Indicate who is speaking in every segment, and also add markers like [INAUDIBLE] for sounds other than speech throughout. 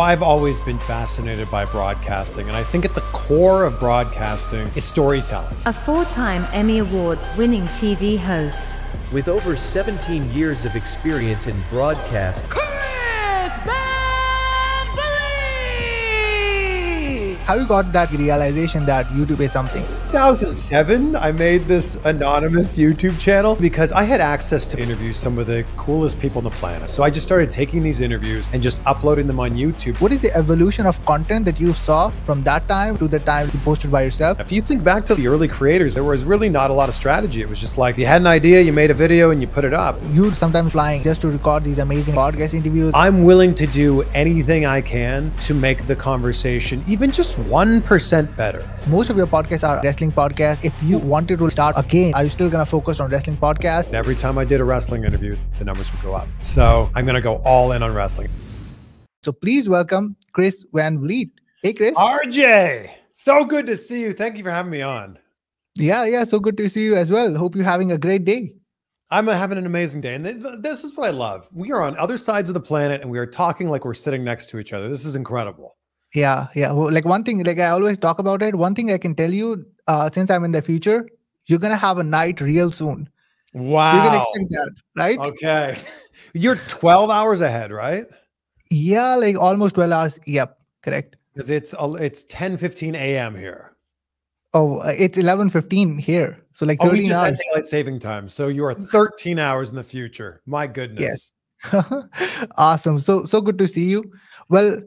Speaker 1: I've always been fascinated by broadcasting, and I think at the core of broadcasting is storytelling.
Speaker 2: A four time Emmy Awards winning TV host.
Speaker 3: With over 17 years of experience in broadcast,
Speaker 4: How you got that realization that YouTube is something?
Speaker 1: 2007, I made this anonymous YouTube channel because I had access to interview some of the coolest people on the planet. So I just started taking these interviews and just uploading them on YouTube.
Speaker 4: What is the evolution of content that you saw from that time to the time you posted by yourself?
Speaker 1: If you think back to the early creators, there was really not a lot of strategy. It was just like you had an idea, you made a video, and you put it up.
Speaker 4: You sometimes flying just to record these amazing podcast interviews.
Speaker 1: I'm willing to do anything I can to make the conversation even just 1% better.
Speaker 4: Most of your podcasts are wrestling podcasts. If you wanted to start again, are you still going to focus on wrestling podcast?
Speaker 1: And every time I did a wrestling interview, the numbers would go up. So I'm going to go all in on wrestling.
Speaker 4: So please welcome Chris Van Vliet. Hey, Chris.
Speaker 1: RJ, so good to see you. Thank you for having me on.
Speaker 4: Yeah, yeah. So good to see you as well. Hope you're having a great day.
Speaker 1: I'm having an amazing day. And th- th- this is what I love. We are on other sides of the planet and we are talking like we're sitting next to each other. This is incredible.
Speaker 4: Yeah, yeah. Well, like one thing, like I always talk about it. One thing I can tell you, uh, since I'm in the future, you're gonna have a night real soon.
Speaker 1: Wow.
Speaker 4: So you can expect that, right?
Speaker 1: Okay. [LAUGHS] You're 12 hours ahead, right?
Speaker 4: Yeah, like almost 12 hours. Yep, correct.
Speaker 1: Because it's it's 10 15 a.m. here.
Speaker 4: Oh, uh, it's 11 15 here. So like
Speaker 1: Oh, we
Speaker 4: 13
Speaker 1: just had
Speaker 4: hours.
Speaker 1: daylight saving time. So you are 13 hours in the future. My goodness. Yes. [LAUGHS]
Speaker 4: awesome. So so good to see you. Well,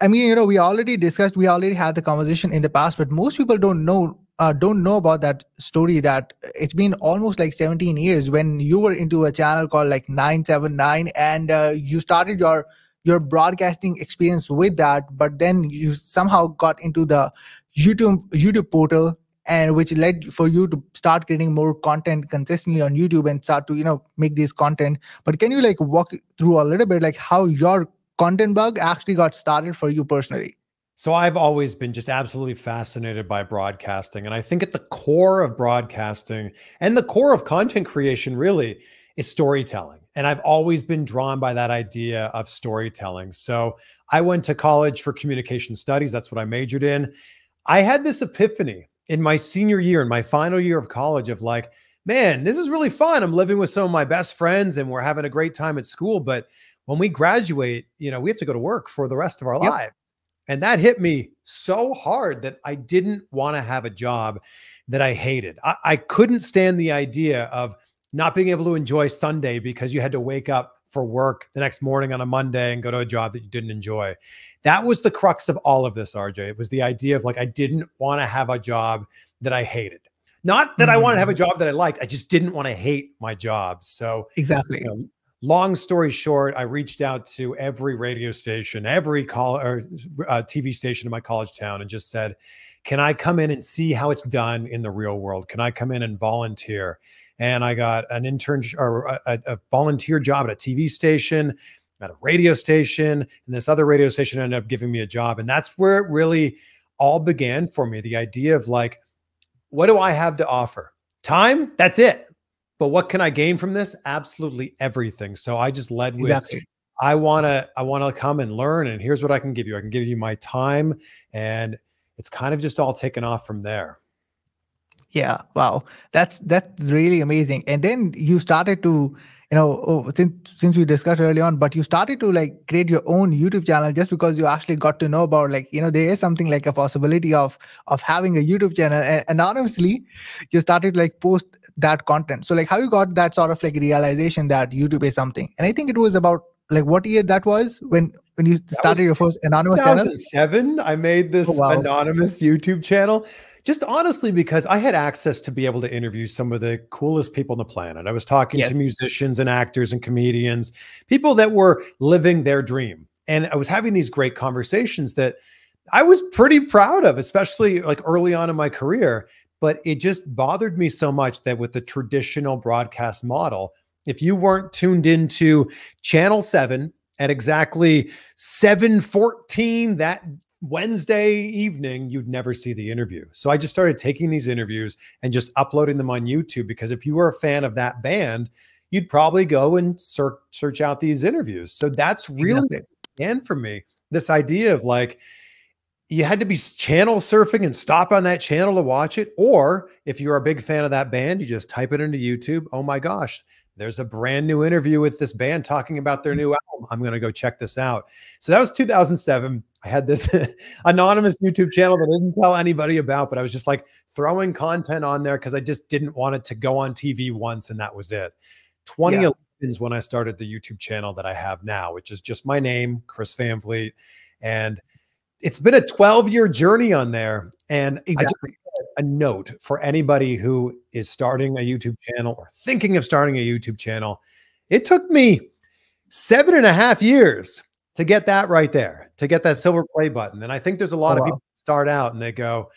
Speaker 4: I- mean, you know, we already discussed, we already had the conversation in the past, but most people don't know uh, don't know about that story that it's been almost like 17 years when you were into a channel called like 979 and uh, you started your your broadcasting experience with that but then you somehow got into the youtube youtube portal and which led for you to start getting more content consistently on youtube and start to you know make this content. But can you like walk through a little bit like how your content bug actually got started for you personally
Speaker 1: So I've always been just absolutely fascinated by broadcasting. And I think at the core of broadcasting and the core of content creation really is storytelling. And I've always been drawn by that idea of storytelling. So I went to college for communication studies. That's what I majored in. I had this epiphany in my senior year, in my final year of college, of like, man, this is really fun. I'm living with some of my best friends and we're having a great time at school. But when we graduate, you know, we have to go to work for the rest of our
Speaker 4: Yep.
Speaker 1: lives. And that hit me so hard that I didn't want to have a job that I hated. I, I couldn't stand the idea of not being able to enjoy Sunday because you had to wake up for work the next morning on a Monday and go to a job that you didn't enjoy. That was the crux of all of this, RJ. It was the idea of like, I didn't want to have a job that I hated. Not that I want to have a mm. job that I liked. I just didn't want to hate my job. So
Speaker 4: exactly
Speaker 1: you know, long story short, I reached out to every radio station, every call or uh, TV station in my college town, and just said, "Can I come in and see how it's done in the real world? Can I come in and volunteer?" And I got an intern or a, a- a volunteer job at a TV station, at a radio station, and this other radio station ended up giving me a job, and that's where it really all began for me. The idea of like, what do I have to offer? Time. That's it. But what can I gain from this? Absolutely everything. So I just led with
Speaker 4: exactly
Speaker 1: I want to I want to come and learn and here's what I can give you. I can give you my time and it's kind of just all taken off from there.
Speaker 4: Yeah, wow, that's that's really amazing. And then you started to, you know, oh, since since we discussed early on, but you started to like create your own YouTube channel just because you actually got to know about like you know there is something like a possibility of of having a YouTube channel. And anonymously, you started to, like post that content. So like how you got that sort of like realization that YouTube is something. And I think it was about like what year that was when when you started your first anonymous channel.
Speaker 1: 2007 I made this
Speaker 4: Oh, wow.
Speaker 1: anonymous YouTube channel just honestly because I had access to be able to interview some of the coolest people on the planet. I was talking
Speaker 4: Yes.
Speaker 1: to musicians and actors and comedians, people that were living their dream. And I was having these great conversations that I was pretty proud of, especially like early on in my career. But it just bothered me so much that with the traditional broadcast model, if you weren't tuned into channel 7 at exactly 7:14 that Wednesday evening, you'd never see the interview. So I just started taking these interviews and just uploading them on YouTube because if you were a fan of that band, you'd probably go and search search out these interviews. So that's really
Speaker 4: Exactly.
Speaker 1: began for me this idea of like you had to be channel surfing and stop on that channel to watch it. Or if you're a big fan of that band, you just type it into YouTube. Oh my gosh, there's a brand new interview with this band talking about their new album. I'm going to go check this out. So that was 2007. I had this [LAUGHS] anonymous YouTube channel that I didn't tell anybody about, but I was just like throwing content on there because I just didn't want it to go on TV once and that was it. 2011 yeah. is when I started the YouTube channel that I have now, which is just my name, Chris Van Vliet. And it's been a 12 year journey on there. And exactly. I just a note for anybody who is starting a YouTube channel or thinking of starting a YouTube channel. It took me seven and a half years to get that right there, to get that silver play button. And I think there's a oh, lot oh, of wow. people start out and they go,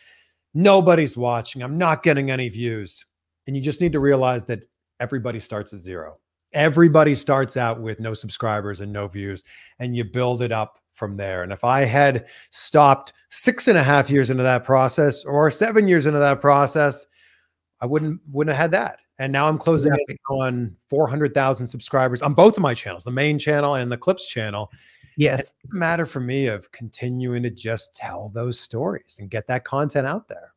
Speaker 1: nobody's watching. I'm not getting any views. And you just need to realize that everybody starts at zero. Everybody starts out with no subscribers and no views, and you build it up from there. And if I had stopped six and a half years into that process or seven years into that process, I wouldn't wouldn't have had that. And now I'm closing yeah. on 400,000 subscribers on both of my channels, the main channel and the clips channel.
Speaker 4: Yes.
Speaker 1: It's a matter for me of continuing to just tell those stories and get that content out there.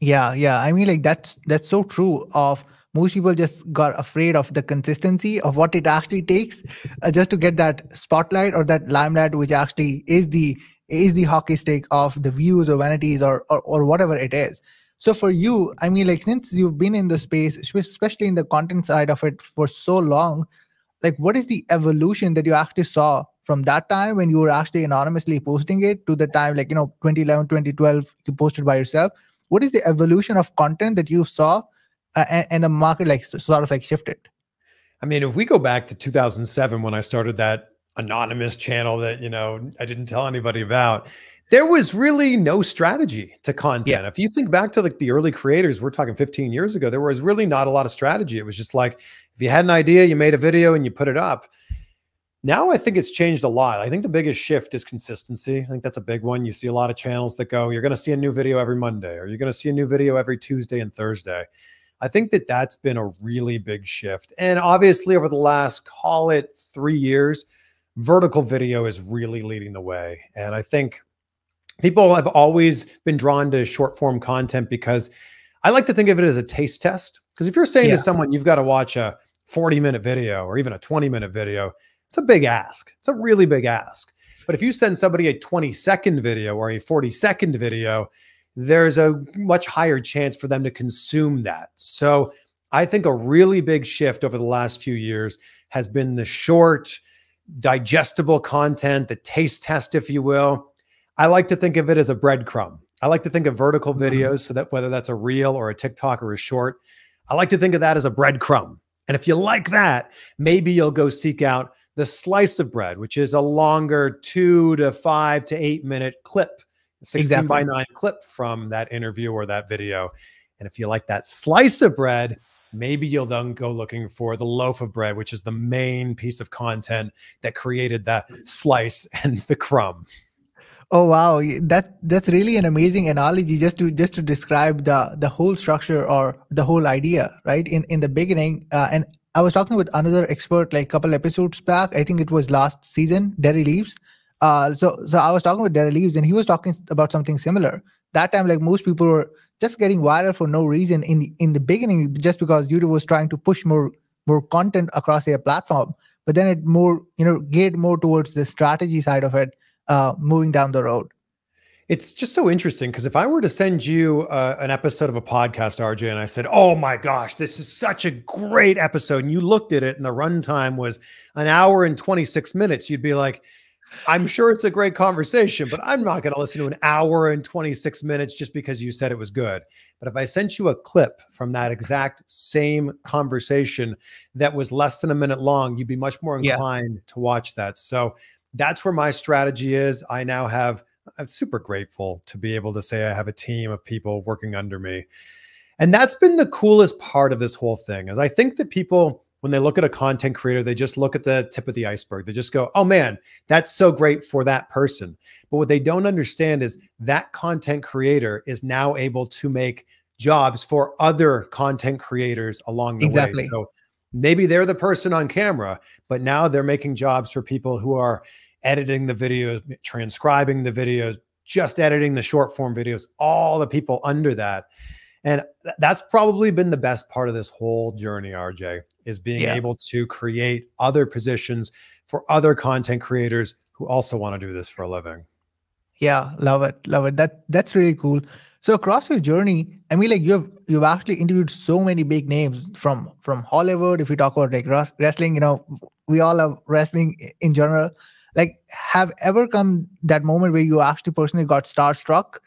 Speaker 4: Yeah, yeah. I mean, like that's that's so true of most people just got afraid of the consistency of what it actually takes uh, just to get that spotlight or that limelight which actually is the is the hockey stick of the views or vanities or, or or whatever it is. So for you i mean like since you've been in the space especially in the content side of it for so long like what is the evolution that you actually saw from that time when you were actually anonymously posting it to the time like you know 2011 2012 you posted by yourself? What is the evolution of content that you saw Uh, and, and the market like sort of like shifted.
Speaker 1: I mean, if we go back to 2007 when I started that anonymous channel that you know I didn't tell anybody about, there was really no strategy to content. Yeah. If you think back to like the early creators, we're talking 15 years ago, there was really not a lot of strategy. It was just like if you had an idea, you made a video and you put it up. Now I think it's changed a lot. I think the biggest shift is consistency. I think that's a big one. You see a lot of channels that go, you're going to see a new video every Monday, or you're going to see a new video every Tuesday and Thursday. I think that that's been a really big shift. And obviously, over the last, call it three years, vertical video is really leading the way. And I think people have always been drawn to short form content because I like to think of it as a taste test. Because if you're saying yeah. to someone, you've got to watch a 40 minute video or even a 20 minute video, it's a big ask. It's a really big ask. But if you send somebody a 20 second video or a 40 second video, there's a much higher chance for them to consume that. So I think a really big shift over the last few years has been the short, digestible content, the taste test, if you will. I like to think of it as a breadcrumb. I like to think of vertical mm-hmm. videos so that whether that's a reel or a TikTok or a short, I like to think of that as a breadcrumb. And if you like that, maybe you'll go seek out the slice of bread, which is a longer two to five to eight minute clip 16 exactly. by 9 clip from that interview or that video. And if you like that slice of bread, maybe you'll then go looking for the loaf of bread, which is the main piece of content that created that slice [LAUGHS] and the crumb.
Speaker 4: Oh wow, that that's really an amazing analogy just to just to describe the the whole structure or the whole idea, right? In in the beginning, uh, and I was talking with another expert like a couple episodes back. I think it was last season, Derral Eves, uh, so so I was talking with Derral Eves and he was talking about something similar. That time, like most people were just getting viral for no reason in the in the beginning, just because YouTube was trying to push more more content across their platform. But then it more you know geared more towards the strategy side of it, uh, moving down the road.
Speaker 1: It's just so interesting because if I were to send you uh, an episode of a podcast, RJ, and I said, "Oh my gosh, this is such a great episode," and you looked at it and the runtime was an hour and twenty six minutes, you'd be like, I'm sure it's a great conversation, but I'm not going to listen to an hour and 26 minutes just because you said it was good. But if I sent you a clip from that exact same conversation that was less than a minute long, you'd be much more inclined yeah. to watch that. So that's where my strategy is. I now have, I'm super grateful to be able to say I have a team of people working under me. And that's been the coolest part of this whole thing is I think that people when they look at a content creator, they just look at the tip of the iceberg. They just go, oh man, that's so great for that person. But what they don't understand is that content creator is now able to make jobs for other content creators along the exactly. way. So maybe they're the person on camera, but now they're making jobs for people who are editing the videos, transcribing the videos, just editing the short form videos, all the people under that. And th- that's probably been the best part of this whole journey, RJ, is being
Speaker 4: Yeah.
Speaker 1: able to create other positions for other content creators who also want to do this for a living.
Speaker 4: Yeah, love it, love it. That that's really cool. So across your journey, I mean, like you've you've actually interviewed so many big names from from Hollywood. If we talk about like wres- wrestling, you know, we all love wrestling in general. Like, have ever come that moment where you actually personally got starstruck?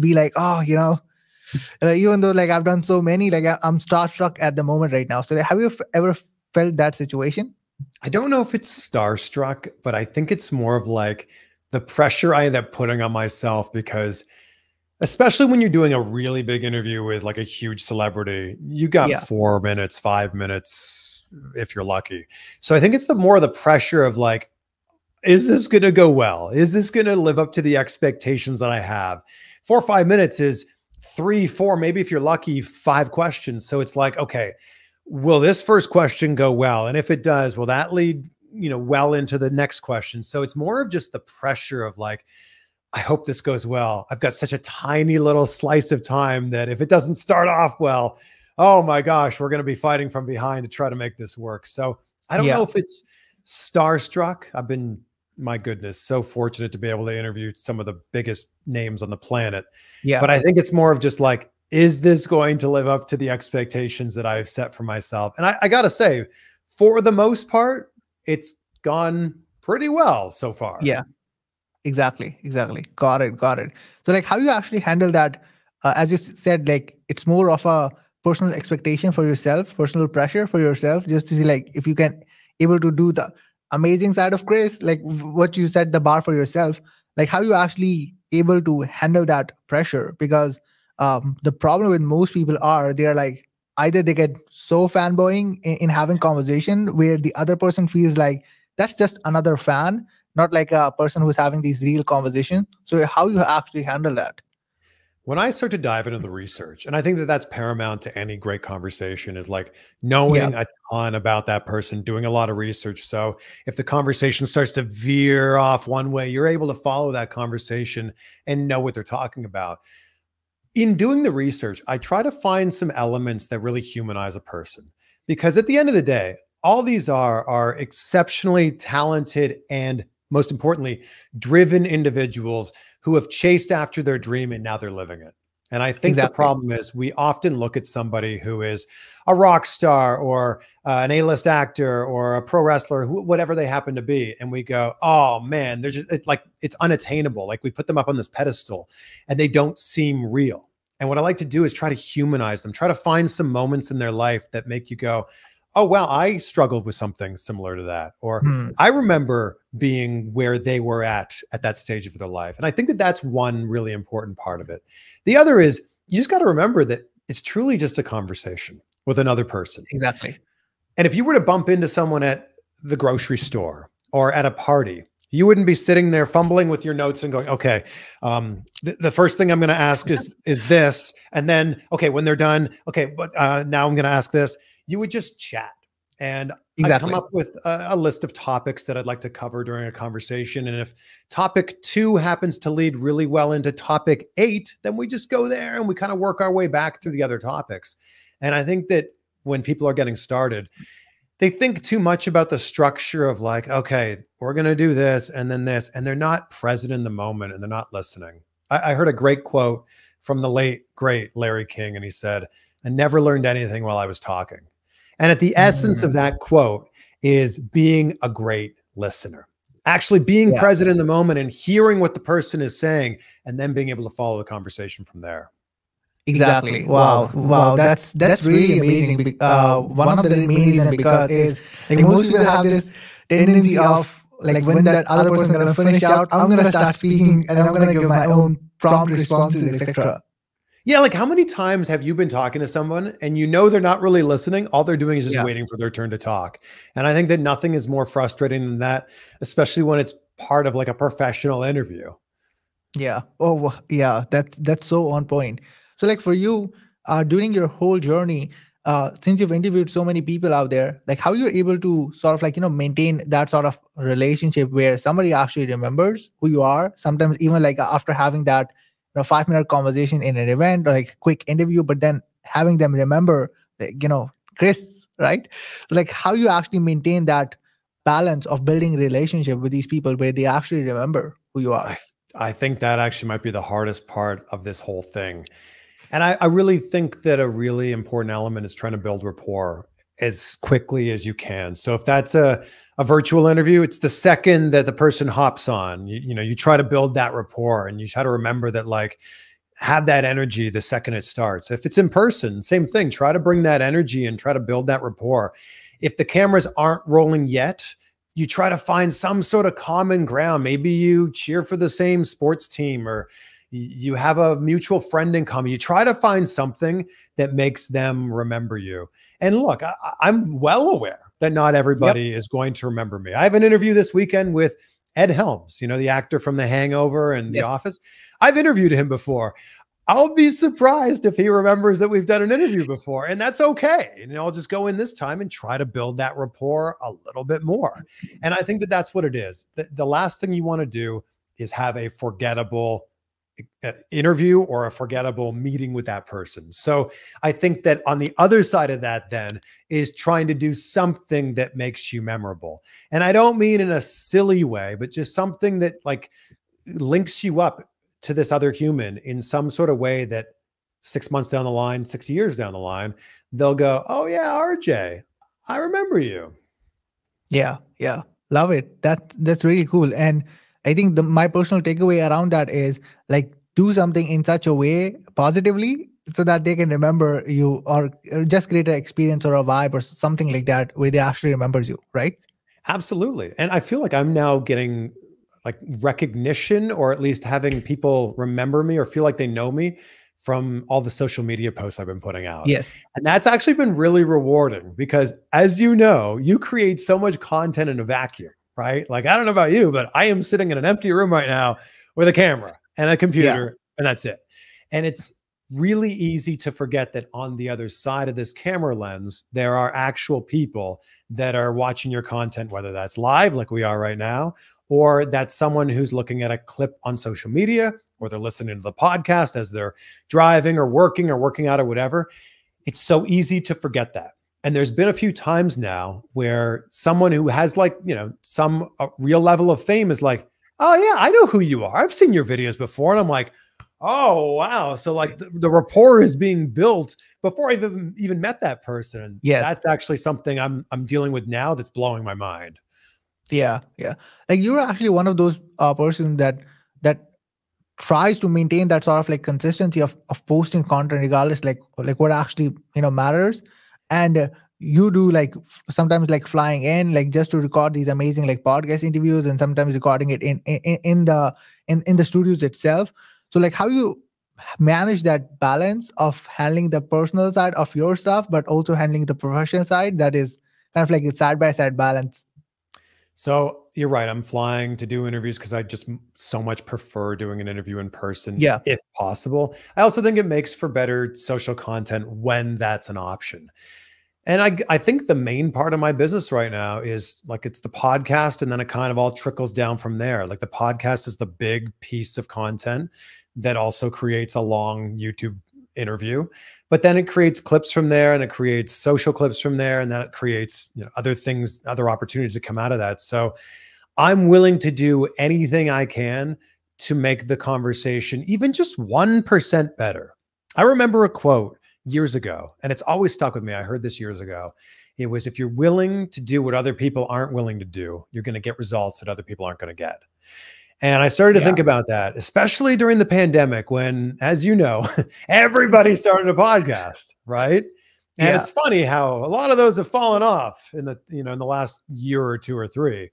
Speaker 4: Be like, oh, you know, [LAUGHS] even though like I've done so many, like I- I'm starstruck at the moment right now. So like, have you ever felt that situation?
Speaker 1: I don't know if it's starstruck, but I think it's more of like the pressure I end up putting on myself because, especially when you're doing a really big interview with like a huge celebrity, you got
Speaker 4: Yeah.
Speaker 1: four minutes, five minutes, if you're lucky. So I think it's the more of the pressure of like, is this going to go well? Is this going to live up to the expectations that I have? Four or five minutes is three, four, maybe if you're lucky, five questions. So it's like, okay, will this first question go well? And if it does, will that lead, you know, well into the next question? So it's more of just the pressure of like, I hope this goes well. I've got such a tiny little slice of time that if it doesn't start off well, oh my gosh, we're going to be fighting from behind to try to make this work. So I don't
Speaker 4: Yeah.
Speaker 1: know if it's starstruck. I've been, my goodness, so fortunate to be able to interview some of the biggest names on the planet.
Speaker 4: Yeah,
Speaker 1: But I think it's more of just like, is this going to live up to the expectations that I've set for myself? And I, I got to say, for the most part, it's gone pretty well so far.
Speaker 4: Yeah. exactly exactly got it got it so like how you actually handle that uh, as you said like it's more of a personal expectation for yourself personal pressure for yourself just to see like if you can able to do the amazing side of chris like what you set the bar for yourself like how you actually able to handle that pressure because um the problem with most people are they're like either they get so fanboying in, in having conversation where the other person feels like that's just another fan not like a person who's having these real conversations. So how you actually handle that?
Speaker 1: When I start to dive into the research, and I think that that's paramount to any great conversation, is like knowing a ton about that person, doing a lot of research. So if the conversation starts to veer off one way, you're able to follow that conversation and know what they're talking about. In doing the research, I try to find some elements that really humanize a person because at the end of the day, all these are are exceptionally talented and most importantly, driven individuals who have chased after their dream and now they're living it. And I think the problem is we often look at somebody who is a rock star or uh, an A-list actor or a pro wrestler, wh- whatever they happen to be, and we go, "Oh man, they're just it's like it's unattainable." Like we put them up on this pedestal, and they don't seem real. And what I like to do is try to humanize them, try to find some moments in their life that make you go, "Oh wow, I struggled with something similar to that," or
Speaker 4: Hmm,
Speaker 1: I remember being where they were at at that stage of their life. And I think that that's one really important part of it. The other is you just got to remember that it's truly just a conversation with another person.
Speaker 4: exactly.
Speaker 1: And if you were to bump into someone at the grocery store or at a party, you wouldn't be sitting there fumbling with your notes and going, "Okay, um, th- the first thing I'm going to ask is [LAUGHS] is this," and then, "Okay, when they're done, okay, but uh, now I'm going to ask this." You would just chat, and I come up with a, a list of topics that I'd like to cover during a conversation. And if topic two happens to lead really well into topic eight, then we just go there and we kind of work our way back through the other topics. And I think that when people are getting started, they think too much about the structure of like, okay, we're going to do this and then this, and they're not present in the moment and they're not listening. I, I heard a great quote from the late, great Larry King, and he said, I never learned anything while I was talking. And at the essence of that quote is being a great listener, actually being
Speaker 4: Yeah.
Speaker 1: present in the moment and hearing what the person is saying, and then being able to follow the conversation from there.
Speaker 4: Exactly. Wow. Wow. That's that's really amazing. be- Uh, one of the main reasons because is like most people have this tendency of like when that other person gonna finish out, I'm gonna start speaking and I'm gonna give my own prompt responses, etc.
Speaker 1: Yeah, like how many times have you been talking to someone and you know they're not really listening? All they're doing is just
Speaker 4: Yeah.
Speaker 1: waiting for their turn to talk. And I think that nothing is more frustrating than that, especially when it's part of like a professional interview.
Speaker 4: Yeah. Oh, yeah. That's that's so on point. So, like for you, uh, during your whole journey, uh, since you've interviewed so many people out there, like how you're able to sort of like you know maintain that sort of relationship where somebody actually remembers who you are. Sometimes even like after having that know five minute conversation in an event or like quick interview, but then having them remember, like, you know, Chris, right? Like how you actually maintain that balance of building relationship with these people where they actually remember who you are.
Speaker 1: I, I think that actually might be the hardest part of this whole thing and I, I really think that a really important element is trying to build rapport as quickly as you can. So if that's a, a virtual interview, it's the second that the person hops on, you, you know, you try to build that rapport and you try to remember that like have that energy the second it starts. If it's in person, same thing, try to bring that energy and try to build that rapport. If the cameras aren't rolling yet, you try to find some sort of common ground. Maybe you cheer for the same sports team or you have a mutual friend in common. You try to find something that makes them remember you. And look, I, am well aware that not everybody yep. is going to remember me. I have an interview this weekend with Ed Helms, you know, the actor from The Hangover and yes. The Office. I've interviewed him before. I'll be surprised if he remembers that we've done an interview before, and that's okay. And I'll just go in this time and try to build that rapport a little bit more. And I think that that's what it is. The, the last thing you want to do is have a forgettable Uh, interview or a forgettable meeting with that person. So I think that on the other side of that, then is trying to do something that makes you memorable. And I don't mean in a silly way, but just something that like links you up to this other human in some sort of way that six months down the line, six years down the line, they'll go, Oh, yeah, RJ, I remember you.
Speaker 4: Yeah. Yeah. Love it. That that's really cool. And I think the, my personal takeaway around that is like do something in such a way positively so that they can remember you or just create an experience or a vibe or something like that where they actually remembers you, right?
Speaker 1: Absolutely. And I feel like I'm now getting like recognition or at least having people remember me or feel like they know me from all the social media posts I've been putting out.
Speaker 4: Yes.
Speaker 1: And that's actually been really rewarding because as you know, you create so much content in a vacuum right? Like, I don't know about you, but I am sitting in an empty room right now with a camera and a computer, yeah. and that's it. And it's really easy to forget that on the other side of this camera lens, there are actual people that are watching your content, whether that's live, like we are right now, or that's someone who's looking at a clip on social media, or they're listening to the podcast as they're driving or working or working out or whatever. It's so easy to forget that. And there's been a few times now where someone who has like, you know, some real level of fame is like, oh, yeah, I know who you are. I've seen your videos before. And I'm like, oh, wow. So like the, the rapport is being built before I've even, even met that person. And
Speaker 4: yes.
Speaker 1: that's actually something I'm, I'm dealing with now that's blowing my mind.
Speaker 4: Yeah. Yeah. Like you're actually one of those uh, persons that, that tries to maintain that sort of like consistency of, of posting content regardless like like what actually you know matters and uh, you do like sometimes like flying in like just to record these amazing like podcast interviews and sometimes recording it in in, in the in, in the studios itself. So like how you manage that balance of handling the personal side of your stuff but also handling the professional side that is kind of like a side by side balance?
Speaker 1: So you're right i'm flying to do interviews because i just so much prefer doing an interview in person
Speaker 4: yeah
Speaker 1: if possible i also think it makes for better social content when that's an option and I, I think the main part of my business right now is like it's the podcast, and then it kind of all trickles down from there. Like the podcast is the big piece of content that also creates a long YouTube interview, but then it creates clips from there, and it creates social clips from there, and then it creates you know, other things, other opportunities that come out of that. So I'm willing to do anything I can to make the conversation even just 1% better. I remember a quote years ago, and it's always stuck with me. I heard this years ago. It was if you're willing to do what other people aren't willing to do, you're going to get results that other people aren't going to get. And I started to yeah. think about that, especially during the pandemic when, as you know, [LAUGHS] everybody started a podcast, right? And yeah. it's funny how a lot of those have fallen off in the, you know, in the last year or two or three.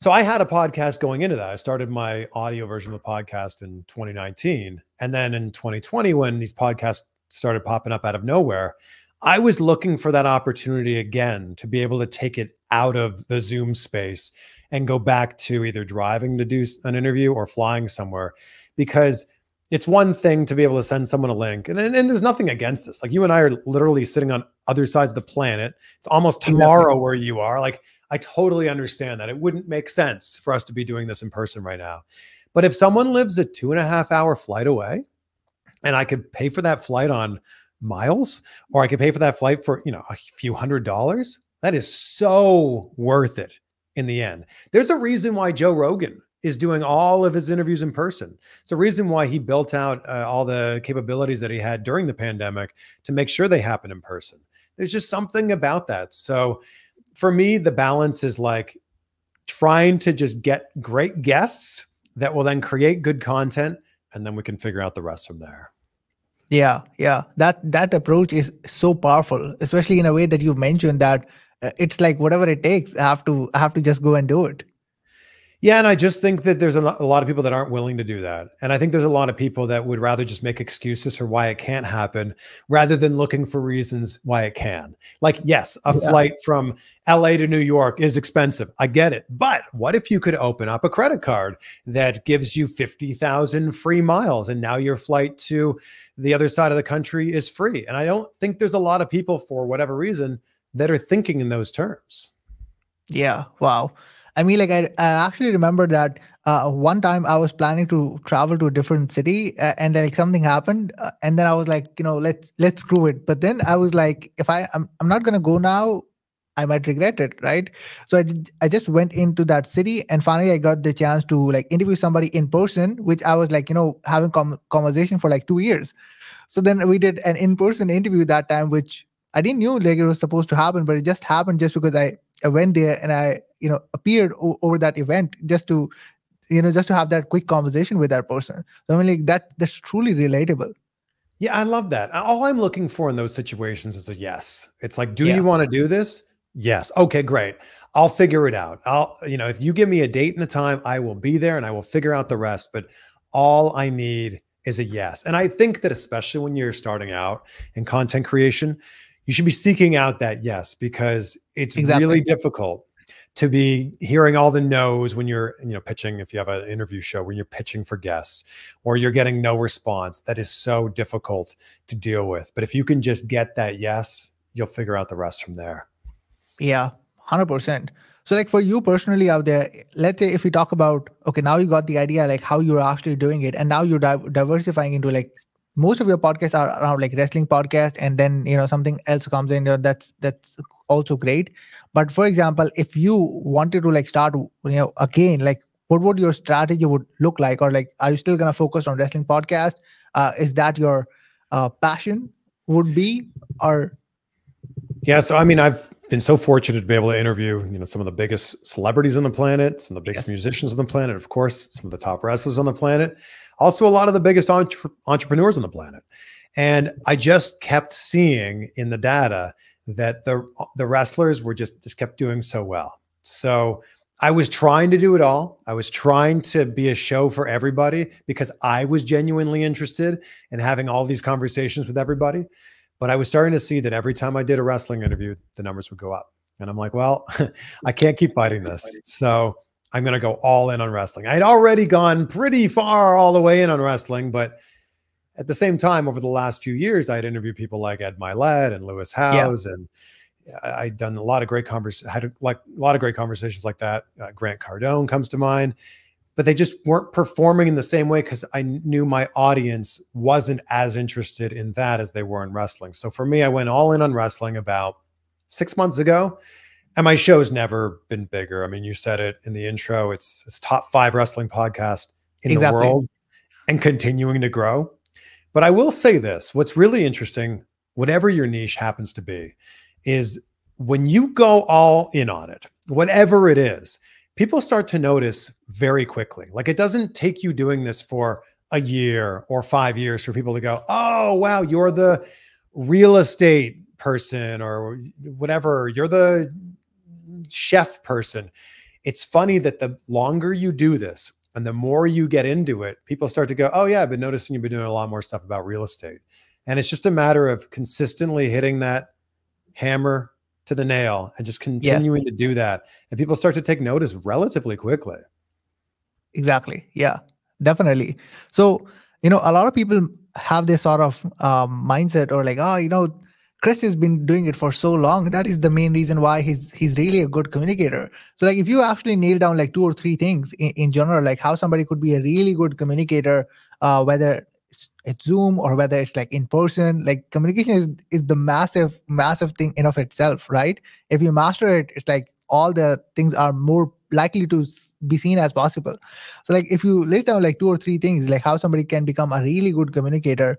Speaker 1: So I had a podcast going into that. I started my audio version of the podcast in 2019. And then in 2020, when these podcasts started popping up out of nowhere. I was looking for that opportunity again to be able to take it out of the Zoom space and go back to either driving to do an interview or flying somewhere because it's one thing to be able to send someone a link and, and, and there's nothing against this. Like you and I are literally sitting on other sides of the planet. It's almost tomorrow where you are. Like, I totally understand that. It wouldn't make sense for us to be doing this in person right now. But if someone lives a two and a half hour flight away, and I could pay for that flight on miles, or I could pay for that flight for, you know, a few hundred dollars, that is so worth it in the end. There's a reason why Joe Rogan is doing all of his interviews in person. It's a reason why he built out uh, all the capabilities that he had during the pandemic to make sure they happen in person. There's just something about that. So for me, the balance is like trying to just get great guests that will then create good content and then we can figure out the rest from there.
Speaker 4: Yeah, yeah. That that approach is so powerful, especially in a way that you mentioned that uh, it's like whatever it takes. I have to I have to just go and do it.
Speaker 1: Yeah, and I just think that there's a lot of people that aren't willing to do that. And I think there's a lot of people that would rather just make excuses for why it can't happen rather than looking for reasons why it can. Like, yes, a yeah. flight from LA to New York is expensive. I get it. But what if you could open up a credit card that gives you 50,000 free miles and now your flight to the other side of the country is free? And I don't think there's a lot of people, for whatever reason, that are thinking in those terms.
Speaker 4: Yeah. Wow. I mean, like I, I actually remember that uh, one time I was planning to travel to a different city, uh, and like something happened, uh, and then I was like, you know, let's let's screw it. But then I was like, if I I'm, I'm not gonna go now, I might regret it, right? So I I just went into that city, and finally I got the chance to like interview somebody in person, which I was like, you know, having com- conversation for like two years. So then we did an in person interview that time, which I didn't know like it was supposed to happen, but it just happened just because I, I went there and I you know appeared o- over that event just to you know just to have that quick conversation with that person. So i mean like that that's truly relatable.
Speaker 1: Yeah i love that. All i'm looking for in those situations is a yes. It's like do yeah. you want to do this? Yes. Okay great. I'll figure it out. I'll you know if you give me a date and a time i will be there and i will figure out the rest but all i need is a yes. And i think that especially when you're starting out in content creation you should be seeking out that yes because it's exactly. really difficult to be hearing all the no's when you're you know pitching if you have an interview show when you're pitching for guests or you're getting no response. That is so difficult to deal with. But if you can just get that yes you'll figure out the rest from there.
Speaker 4: Yeah 100% so like for you personally out there let's say if we talk about okay now you got the idea like how you're actually doing it and now you're di- diversifying into like most of your podcasts are around like wrestling podcast and then you know something else comes in you know, that's that's also great. But for example if you wanted to like start you know again like what would your strategy would look like? Or like are you still going to focus on wrestling podcast? Uh, is that your uh, passion would be or?
Speaker 1: Yeah so i mean i've been so fortunate to be able to interview you know some of the biggest celebrities on the planet some of the biggest yes. musicians on the planet of course some of the top wrestlers on the planet also a lot of the biggest entre- entrepreneurs on the planet and i just kept seeing in the data that the the wrestlers were just just kept doing so well. So I was trying to do it all. I was trying to be a show for everybody because I was genuinely interested in having all these conversations with everybody. But I was starting to see that every time I did a wrestling interview, the numbers would go up. And I'm like, well, [LAUGHS] I can't keep fighting this. So I'm going to go all in on wrestling. I had already gone pretty far all the way in on wrestling, but at the same time, over the last few years, I had interviewed people like Ed Mylett and Lewis Howes, yeah. and I'd done a lot of great conversations, had like a lot of great conversations like that. Uh, Grant Cardone comes to mind, but they just weren't performing in the same way because I knew my audience wasn't as interested in that as they were in wrestling. So for me, I went all in on wrestling about six months ago. And my show's never been bigger. I mean, you said it in the intro. It's it's top five wrestling podcast in exactly. the world and continuing to grow. But I will say this what's really interesting, whatever your niche happens to be, is when you go all in on it, whatever it is, people start to notice very quickly. Like it doesn't take you doing this for a year or five years for people to go, oh, wow, you're the real estate person or whatever, you're the chef person. It's funny that the longer you do this, and the more you get into it, people start to go, Oh, yeah, I've been noticing you've been doing a lot more stuff about real estate. And it's just a matter of consistently hitting that hammer to the nail and just continuing yeah. to do that. And people start to take notice relatively quickly.
Speaker 4: Exactly. Yeah, definitely. So, you know, a lot of people have this sort of um, mindset or like, oh, you know, Chris has been doing it for so long. That is the main reason why he's he's really a good communicator. So like if you actually nail down like two or three things in, in general, like how somebody could be a really good communicator, uh, whether it's, it's Zoom or whether it's like in person, like communication is is the massive massive thing in of itself, right? If you master it, it's like all the things are more likely to be seen as possible. So like if you list down like two or three things, like how somebody can become a really good communicator,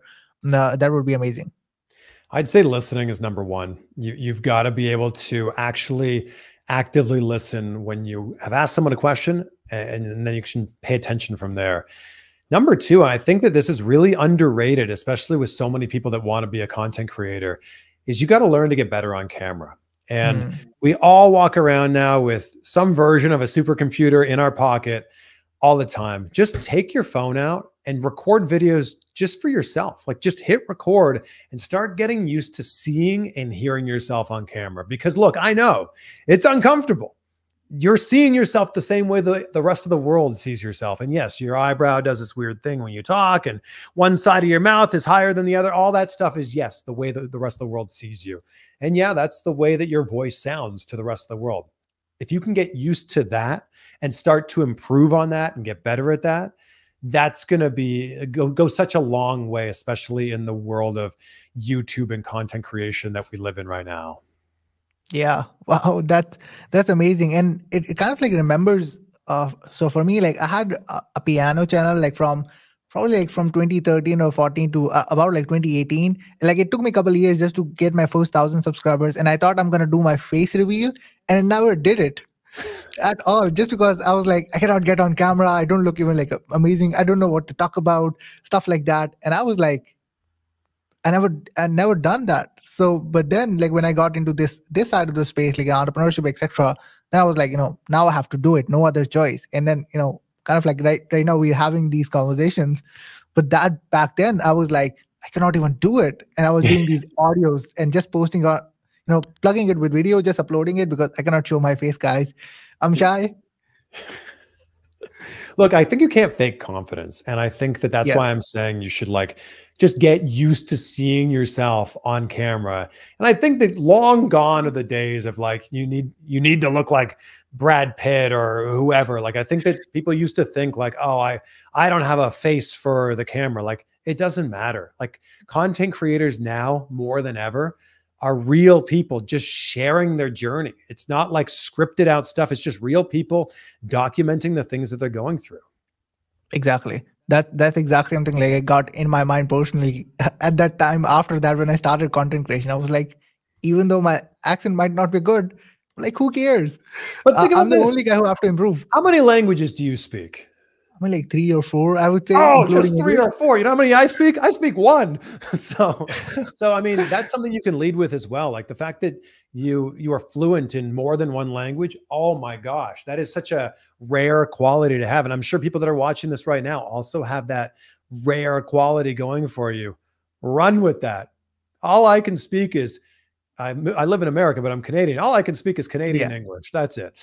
Speaker 4: uh, that would be amazing.
Speaker 1: I'd say listening is number one. You, you've got to be able to actually actively listen when you have asked someone a question and, and, then you can pay attention from there. Number two, I think that this is really underrated, especially with so many people that want to be a content creator, is you got to learn to get better on camera. And mm. we all walk around now with some version of a supercomputer in our pocket all the time. Just take your phone out and record videos just for yourself. Like just hit record and start getting used to seeing and hearing yourself on camera. Because look, I know it's uncomfortable. You're seeing yourself the same way the, the rest of the world sees yourself. And yes, your eyebrow does this weird thing when you talk, and one side of your mouth is higher than the other. All that stuff is, yes, the way that the rest of the world sees you. And yeah, that's the way that your voice sounds to the rest of the world. If you can get used to that and start to improve on that and get better at that, that's going to be go, go such a long way especially in the world of youtube and content creation that we live in right now.
Speaker 4: Yeah. Wow. That that's amazing. And it, it kind of like remembers uh so for me like i had a, a piano channel like from probably like from 2013 or 14 to uh, about like 2018 like it took me a couple years just to get my first thousand subscribers and i thought i'm gonna do my face reveal and I never did it [LAUGHS] at all just because i was like i cannot get on camera i don't look even like amazing i don't know what to talk about stuff like that and i was like i never i never done that. So but then like when i got into this this side of the space like entrepreneurship etc then i was like you know now i have to do it no other choice and then you know kind of like right right now we're having these conversations but that back then i was like i cannot even do it and i was doing [LAUGHS] these audios and just posting on you know, plugging it with video, just uploading it because I cannot show my face, guys. I'm shy. [LAUGHS]
Speaker 1: Look, I think you can't fake confidence. And I think that that's yeah. why I'm saying you should like just get used to seeing yourself on camera. And I think that long gone are the days of like you need you need to look like Brad Pitt or whoever. Like I think that people used to think like, "Oh, I I don't have a face for the camera." Like it doesn't matter. Like content creators now more than ever are real people just sharing their journey. It's not like scripted out stuff. It's just real people documenting the things that they're going through.
Speaker 4: Exactly. That that's exactly something like I got in my mind personally [LAUGHS] at that time after that when I started content creation. I was like, even though my accent might not be good, like who cares? But uh, I'm the only guy who have to improve.
Speaker 1: How many languages do you speak?
Speaker 4: I mean, like three or four, I would say.
Speaker 1: Oh, just three or four. You know how many I speak? I speak one. [LAUGHS] so, [LAUGHS] so I mean, that's something you can lead with as well. Like the fact that you you are fluent in more than one language. Oh my gosh, that is such a rare quality to have. And I'm sure people that are watching this right now also have that rare quality going for you. Run with that. All I can speak is I, I live in America, but I'm Canadian. All I can speak is Canadian yeah. English. That's it.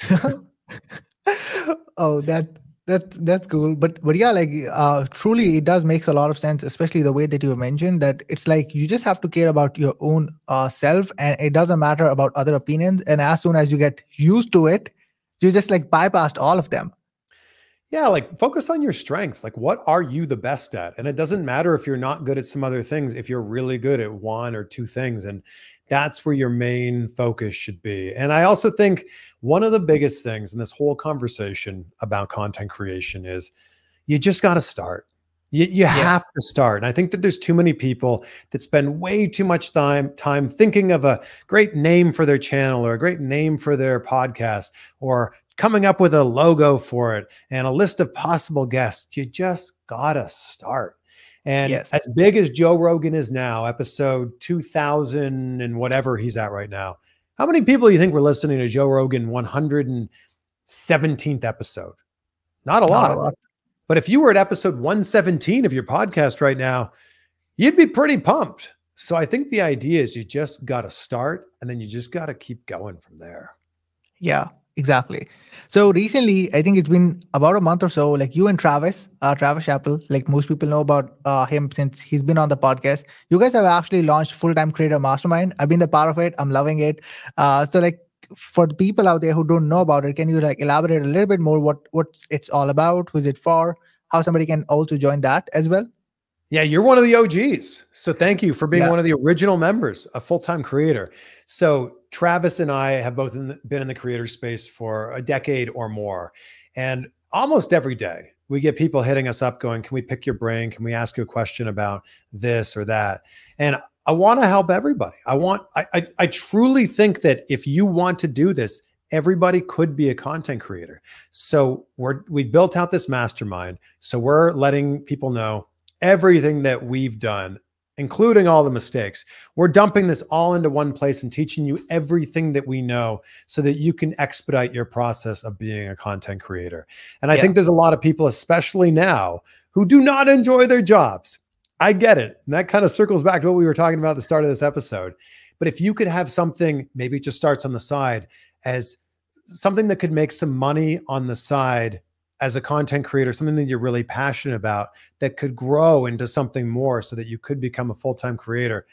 Speaker 1: [LAUGHS]
Speaker 4: oh, that that that's cool. But but yeah like uh truly it does makes a lot of sense especially the way that you mentioned that it's like you just have to care about your own uh self and it doesn't matter about other opinions. And as soon as you get used to it you just like bypassed all of them
Speaker 1: yeah, like focus on your strengths. Like, what are you the best at? And it doesn't matter if you're not good at some other things, if you're really good at one or two things. And that's where your main focus should be. And I also think one of the biggest things in this whole conversation about content creation is you just got to start. You, you yeah. have to start. And I think that there's too many people that spend way too much time time thinking of a great name for their channel or a great name for their podcast or coming up with a logo for it and a list of possible guests. You just gotta start. And yes. as big as Joe Rogan is now, episode 2000 and whatever he's at right now, how many people do you think were listening to Joe Rogan 117th episode? Not a, Not a lot. But if you were at episode 117 of your podcast right now, you'd be pretty pumped. So I think the idea is you just got to start and then you just got to keep going from there.
Speaker 4: Yeah exactly. So recently, I think it's been about a month or so. Like you and Travis, uh, Travis Chappell, like most people know about uh, him since he's been on the podcast. You guys have actually launched Full Time Creator Mastermind. I've been the part of it. I'm loving it. Uh, so like for the people out there who don't know about it, can you like elaborate a little bit more what what it's all about? Who's it for? How somebody can also join that as well?
Speaker 1: Yeah, you're one of the OGs. So thank you for being
Speaker 4: Yeah.
Speaker 1: one of the original members, a full time creator. So Travis and I have both in the, been in the creator space for a decade or more. And almost every day we get people hitting us up going, Can we pick your brain? Can we ask you a question about this or that? And I want to help everybody. I want, I, I, I truly think that if you want to do this, everybody could be a content creator. So we're, we built out this mastermind. So we're letting people know everything that we've done, including all the mistakes. We're dumping this all into one place and teaching you everything that we know so that you can expedite your process of being a content creator. And I
Speaker 4: Yeah.
Speaker 1: think there's a lot of people, especially now, who do not enjoy their jobs. I get it. And that kind of circles back to what we were talking about at the start of this episode. But if you could have something, maybe it just starts on the side as something that could make some money on the side as a content creator, something that you're really passionate about that could grow into something more so that you could become a full time creator.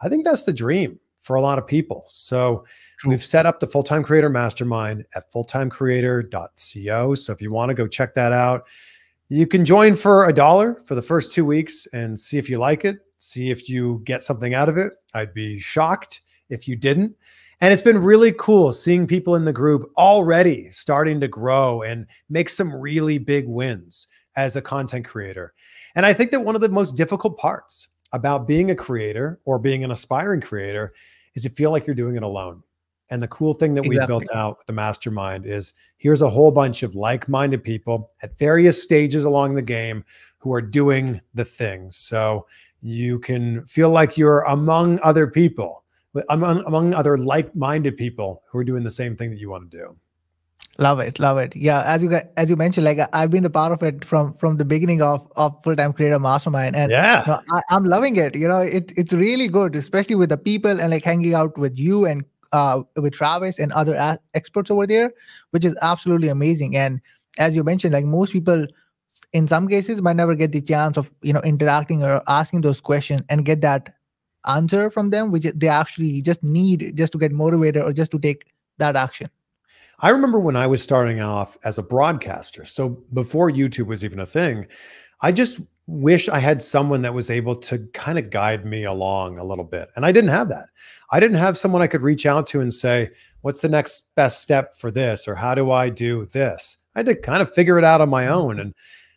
Speaker 1: I think that's the dream for a lot of people. So
Speaker 4: True.
Speaker 1: we've set up the full time creator mastermind at fulltimecreator.co. So if you want to go check that out, you can join for a dollar for the first two weeks and see if you like it, see if you get something out of it. I'd be shocked if you didn't. And it's been really cool seeing people in the group already starting to grow and make some really big wins as a content creator. And I think that one of the most difficult parts about being a creator or being an aspiring creator is you feel like you're doing it alone. And the cool thing that we
Speaker 4: Exactly.
Speaker 1: built out with the mastermind is here's a whole bunch of like minded people at various stages along the game who are doing the things. So you can feel like you're among other people, among, among other like minded people who are doing the same thing that you want to do.
Speaker 4: Love it, love it. Yeah, as you as you mentioned, like I've been the part of it from from the beginning of of full time creator mastermind, and
Speaker 1: Yeah.
Speaker 4: No, I, I'm loving it. You know, it, it's really good, especially with the people and like hanging out with you and uh, with Travis and other a- experts over there, which is absolutely amazing. And as you mentioned, like most people, in some cases, might never get the chance of you know interacting or asking those questions and get that answer from them, which they actually just need just to get motivated or just to take that action.
Speaker 1: I remember when I was starting off as a broadcaster. So before YouTube was even a thing, I just wish I had someone that was able to kind of guide me along a little bit. And I didn't have that. I didn't have someone I could reach out to and say, what's the next best step for this? Or how do I do this? I had to kind of figure it out on my mm-hmm. own. And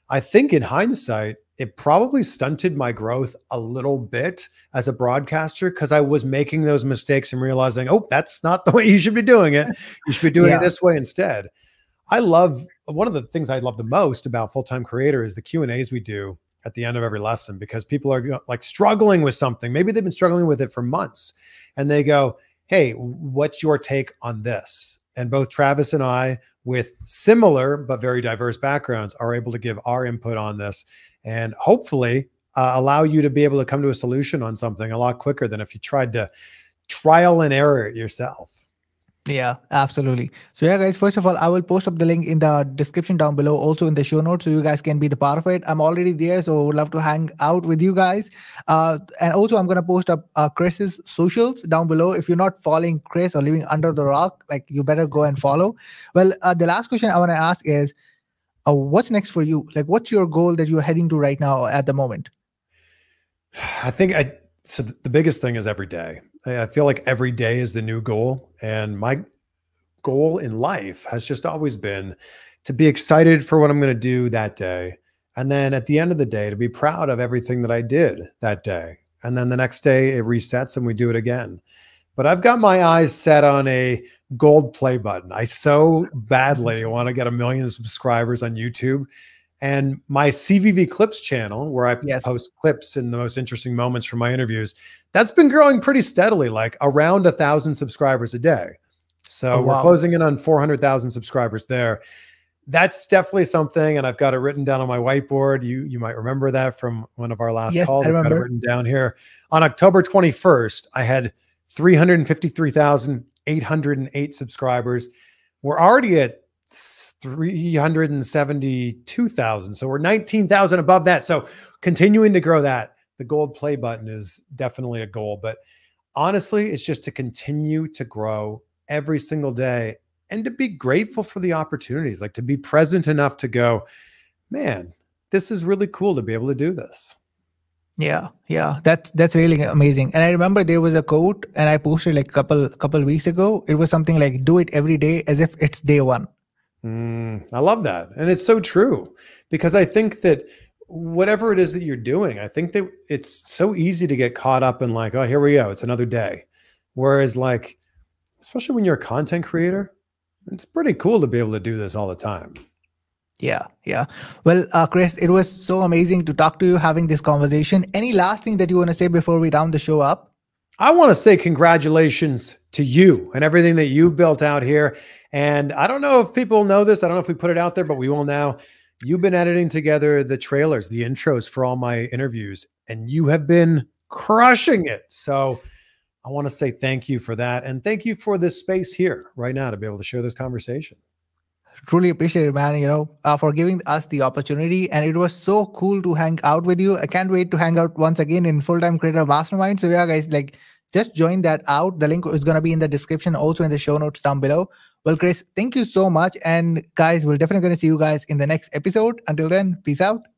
Speaker 1: I think in hindsight, it probably stunted my growth a little bit as a broadcaster because I was making those mistakes and realizing, oh, that's not the [LAUGHS] way you should be doing it. You should be doing
Speaker 4: Yeah.
Speaker 1: it this way instead. I love one of the things I love the most about full time creator is the Q and A's we do at the end of every lesson because people are like struggling with something. Maybe they've been struggling with it for months, and they go, "Hey, what's your take on this?" And both Travis and I, with similar but very diverse backgrounds, are able to give our input on this and hopefully uh, allow you to be able to come to a solution on something a lot quicker than if you tried to trial and error it yourself.
Speaker 4: Yeah, absolutely. So yeah, guys, first of all, I will post up the link in the description down below, also in the show notes, so you guys can be the part of it. I'm already there, so would love to hang out with you guys. Uh, and also I'm gonna post up uh, Chris's socials down below. If you're not following Chris or living under the rock, like you better go and follow. Well, uh, the last question I want to ask is, uh, what's next for you? Like, what's your goal that you're heading to right now at the moment?
Speaker 1: I think I so the biggest thing is every day. I I feel like every day is the new goal, and my goal in life has just always been to be excited for what I'm going to do that day, and then at the end of the day to be proud of everything that I did that day, and then the next day it resets and we do it again. But I've got my eyes set on a gold play button. I so badly want to get a million subscribers on YouTube. And my CVV Clips channel, where I
Speaker 4: Yes.
Speaker 1: post clips and the most interesting moments from my interviews, that's been growing pretty steadily, like around a thousand subscribers a day. So
Speaker 4: Oh,
Speaker 1: we're closing in on 400,000 subscribers there. That's definitely something, and I've got it written down on my whiteboard. You you might remember that from one of our last
Speaker 4: Yes,
Speaker 1: calls.
Speaker 4: I
Speaker 1: I've got it
Speaker 4: remember.
Speaker 1: written down here. On October 21st, I had 353,808 subscribers. We're already at 372,000. So we're 19,000 above that. So continuing to grow that, the gold play button is definitely a goal. But honestly, it's just to continue to grow every single day and to be grateful for the opportunities, like to be present enough to go, man, this is really cool to be able to do this.
Speaker 4: Yeah, yeah, that's that's really amazing. And I remember there was a quote, and I posted like a couple couple weeks ago. It was something like, "Do it every day as if it's day one."
Speaker 1: Mm, I love that, and it's so true because I think that whatever it is that you're doing, I think that it's so easy to get caught up in like, "Oh, here we go, it's another day," whereas like, especially when you're a content creator, it's pretty cool to be able to do this all the time.
Speaker 4: Yeah, yeah. Well, uh, Chris, it was so amazing to talk to you, having this conversation. Any last thing that you want to say before we round the show up?
Speaker 1: I want to say congratulations to you and everything that you've built out here. And I don't know if people know this. I don't know if we put it out there, but we will now. You've been editing together the trailers, the intros for all my interviews, and you have been crushing it. So I want to say thank you for that. And thank you for this space here right now to be able to share this conversation
Speaker 4: truly appreciate it, man. You know, uh, for giving us the opportunity, and it was so cool to hang out with you. I can't wait to hang out once again in full time creator mastermind. So yeah, guys, like just join that out. The link is gonna be in the description, also in the show notes down below. Well, Chris, thank you so much, and guys, we're definitely gonna see you guys in the next episode. Until then, peace out.